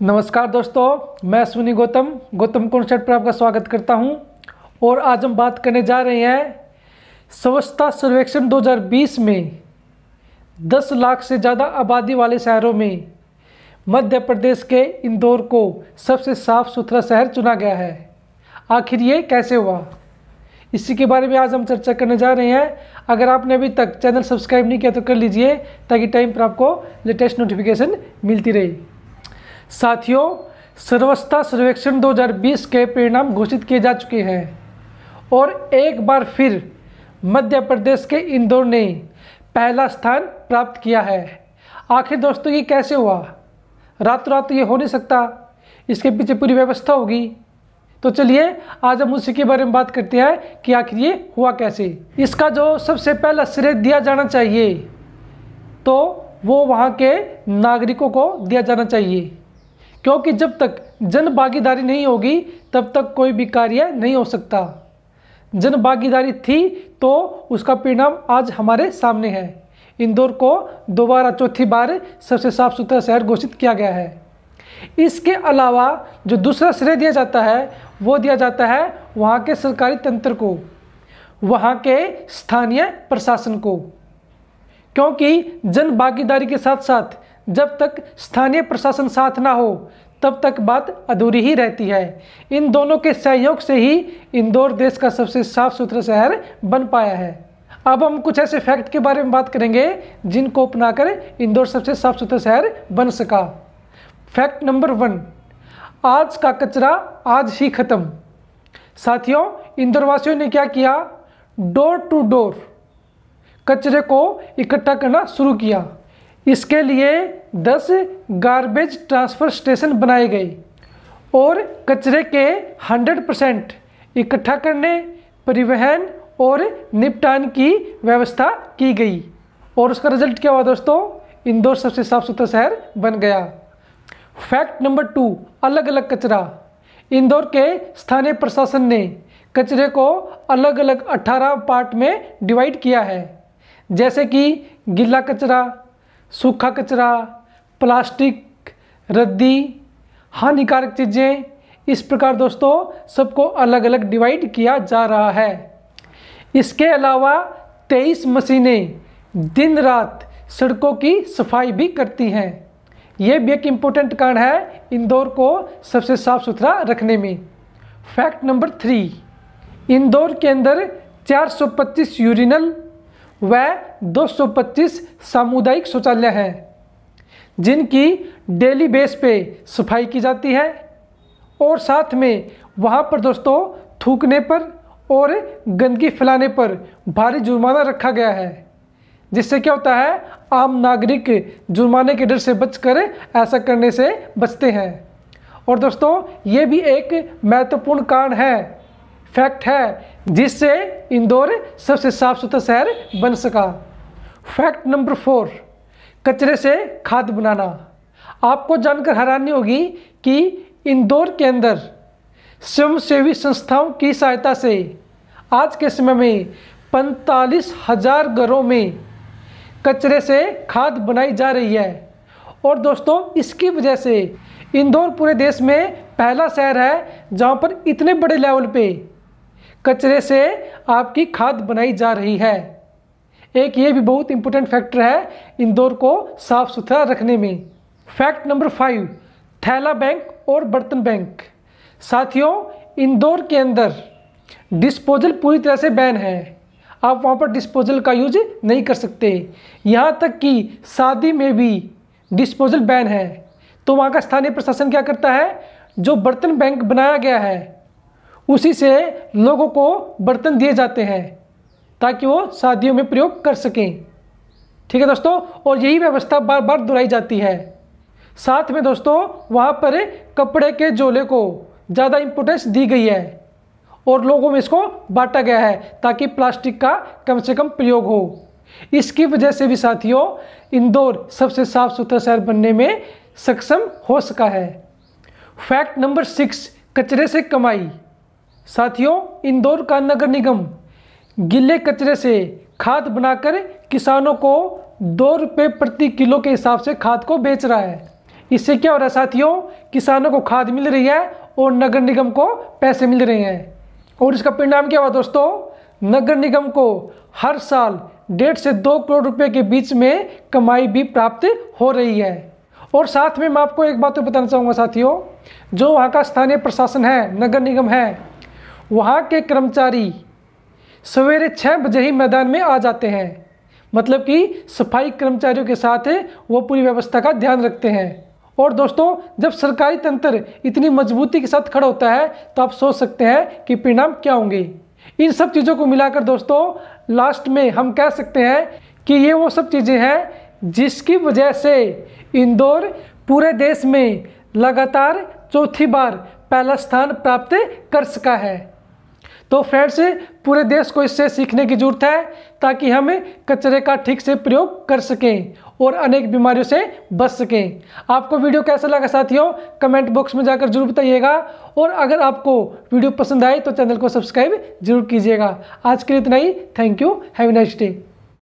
नमस्कार दोस्तों, मैं अश्विनी गौतम। गौतम कॉन्सेप्ट पर आपका स्वागत करता हूँ। और आज हम बात करने जा रहे हैं स्वच्छता सर्वेक्षण 2020 में 10 लाख से ज़्यादा आबादी वाले शहरों में मध्य प्रदेश के इंदौर को सबसे साफ़ सुथरा शहर चुना गया है। आखिर ये कैसे हुआ? इसी के बारे में आज हम चर्चा करने जा रहे हैं। अगर आपने अभी तक चैनल सब्सक्राइब नहीं किया तो कर लीजिए, ताकि टाइम पर आपको लेटेस्ट नोटिफिकेशन मिलती रहे। साथियों, सर्वस्था सर्वेक्षण 2020 के परिणाम घोषित किए जा चुके हैं। और एक बार फिर मध्य प्रदेश के इंदौर ने पहला स्थान प्राप्त किया है। आखिर दोस्तों, ये कैसे हुआ? रातों रात ये हो नहीं सकता। इसके पीछे पूरी व्यवस्था होगी। तो चलिए, आज हम उसी के बारे में बात करते हैं कि आखिर ये हुआ कैसे। इसका जो सबसे पहला श्रेय दिया जाना चाहिए तो वो वहाँ के नागरिकों को दिया जाना चाहिए। क्योंकि जब तक जन भागीदारी नहीं होगी, तब तक कोई भी कार्य नहीं हो सकता। जन भागीदारी थी तो उसका परिणाम आज हमारे सामने है। इंदौर को दोबारा चौथी बार सबसे साफ़ सुथरा शहर घोषित किया गया है। इसके अलावा जो दूसरा श्रेय दिया जाता है, वो दिया जाता है वहाँ के सरकारी तंत्र को, वहाँ के स्थानीय प्रशासन को। क्योंकि जन भागीदारी के साथ साथ जब तक स्थानीय प्रशासन साथ ना हो, तब तक बात अधूरी ही रहती है। इन दोनों के सहयोग से ही इंदौर देश का सबसे साफ़ सुथरा शहर बन पाया है। अब हम कुछ ऐसे फैक्ट के बारे में बात करेंगे, जिनको अपनाकर इंदौर सबसे साफ़ सुथरा शहर बन सका। फैक्ट नंबर वन, आज का कचरा आज ही खत्म। साथियों, इंदौरवासियों ने क्या किया? डोर टू डोर कचरे को इकट्ठा करना शुरू किया। इसके लिए 10 गार्बेज ट्रांसफ़र स्टेशन बनाए गए और कचरे के 100 परसेंट इकट्ठा करने, परिवहन और निपटान की व्यवस्था की गई। और उसका रिज़ल्ट क्या हुआ दोस्तों? इंदौर सबसे साफ़ सुथरा शहर बन गया। फैक्ट नंबर टू अलग अलग कचरा। इंदौर के स्थानीय प्रशासन ने कचरे को अलग अलग 18 पार्ट में डिवाइड किया है। जैसे कि गीला कचरा सूखा कचरा, प्लास्टिक, रद्दी, हानिकारक चीज़ें। इस प्रकार दोस्तों, सबको अलग अलग डिवाइड किया जा रहा है। इसके अलावा तेईस मशीनें दिन रात सड़कों की सफ़ाई भी करती हैं। ये भी एक इम्पोर्टेंट कारण है इंदौर को सबसे साफ़ सुथरा रखने में। फैक्ट नंबर थ्री इंदौर के अंदर 425 यूरिनल व 225 सामुदायिक शौचालय हैं, जिनकी डेली बेस पे सफ़ाई की जाती है और साथ में वहाँ पर दोस्तों थूकने पर और गंदगी फैलाने पर भारी जुर्माना रखा गया है, जिससे क्या होता है, आम नागरिक जुर्माने के डर से बचकर ऐसा करने से बचते हैं। और दोस्तों, ये भी एक महत्वपूर्ण कारण है फैक्ट है जिससे इंदौर सबसे साफ़ सुथरा शहर बन सका। फैक्ट नंबर फोर, कचरे से खाद बनाना। आपको जानकर हैरानी होगी कि इंदौर के अंदर स्वयंसेवी संस्थाओं की सहायता से आज के समय में पैंतालीस हज़ार घरों में कचरे से खाद बनाई जा रही है। और दोस्तों, इसकी वजह से इंदौर पूरे देश में पहला शहर है जहाँ पर इतने बड़े लेवल पे कचरे से आपकी खाद बनाई जा रही है। एक ये भी बहुत इंपॉर्टेंट फैक्टर है इंदौर को साफ़ सुथरा रखने में। फैक्ट नंबर फाइव थैला बैंक और बर्तन बैंक साथियों, इंदौर के अंदर डिस्पोजल पूरी तरह से बैन है। आप वहाँ पर डिस्पोजल का यूज़ नहीं कर सकते। यहाँ तक कि शादी में भी डिस्पोजल बैन है। तो वहाँ का स्थानीय प्रशासन क्या करता है? जो बर्तन बैंक बनाया गया है उसी से लोगों को बर्तन दिए जाते हैं ताकि वो शादियों में प्रयोग कर सकें। ठीक है दोस्तों? और यही व्यवस्था बार बार दोहराई जाती है। साथ में दोस्तों, वहाँ पर कपड़े के जोले को ज़्यादा इम्पोर्टेंस दी गई है और लोगों में इसको बांटा गया है ताकि प्लास्टिक का कम से कम प्रयोग हो। इसकी वजह से भी साथियों, इंदौर सबसे साफ़ सुथरा शहर बनने में सक्षम हो सका है। फैक्ट नंबर सिक्स कचरे से कमाई। साथियों, इंदौर का नगर निगम गिले कचरे से खाद बनाकर किसानों को दो रुपये प्रति किलो के हिसाब से खाद को बेच रहा है। इससे क्या हो रहा है साथियों, किसानों को खाद मिल रही है और नगर निगम को पैसे मिल रहे हैं। और इसका परिणाम क्या हुआ दोस्तों, नगर निगम को हर साल डेढ़ से दो करोड़ रुपए के बीच में कमाई भी प्राप्त हो रही है। और साथ में मैं आपको एक बात तो बताना चाहूँगा साथियों, जो वहाँ का स्थानीय प्रशासन है, नगर निगम है वहाँ के कर्मचारी सवेरे छः बजे ही मैदान में आ जाते हैं। मतलब कि सफ़ाई कर्मचारियों के साथ वो पूरी व्यवस्था का ध्यान रखते हैं। और दोस्तों, जब सरकारी तंत्र इतनी मजबूती के साथ खड़ा होता है तो आप सोच सकते हैं कि परिणाम क्या होंगे। इन सब चीज़ों को मिलाकर दोस्तों लास्ट में हम कह सकते हैं कि ये वो सब चीज़ें हैं जिसकी वजह से इंदौर पूरे देश में लगातार चौथी बार पहला स्थान प्राप्त कर सका है। तो फ्रेंड्स पूरे देश को इससे सीखने की ज़रूरत है, ताकि हम कचरे का ठीक से प्रयोग कर सकें और अनेक बीमारियों से बच सकें। आपको वीडियो कैसा लगा साथियों, कमेंट बॉक्स में जाकर ज़रूर बताइएगा। और अगर आपको वीडियो पसंद आए तो चैनल को सब्सक्राइब ज़रूर कीजिएगा। आज के लिए इतना ही। Thank you have nice day